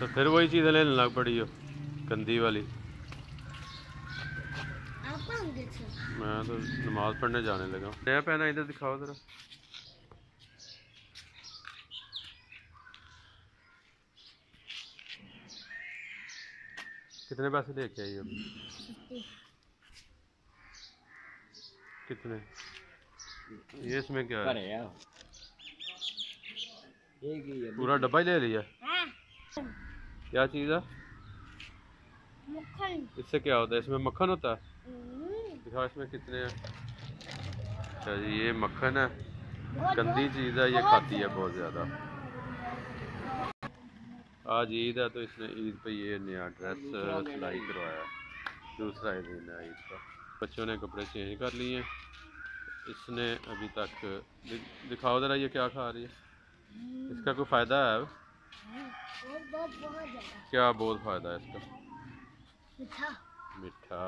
तो फिर वही चीज़ लेने लग पड़ी हो गंदी वाली। मैं तो नमाज़ पढ़ने जाने लगा नया पहना इधर दिखाओ जरा। कितने पैसे लेके आई कितने? ये इसमें क्या है? पूरा डब्बा ही ले लिया? हाँ। क्या चीज़ है? मक्खन। इससे क्या होता है? इसमें मक्खन होता है? हम्म, दिखाओ इसमें कितने हैं। अच्छा जी ये मक्खन है। गंदी चीज़ है ये खाती है बहुत ज़्यादा। आज ईद है तो इसने ईद पे ये नया ड्रेस सिलाई करवाया। दूसरा ही दिन है ईद का। बच्चों ने कपड़े चेंज कर लिए। इसने अभी तक दिखाओ ज़रा ये क्या खा रही है। इसका कोई फ़ायदा है बहुत बहुत बहुत ज़्यादा। क्या बहुत फ़ायदा है इसका? मीठा। मीठा।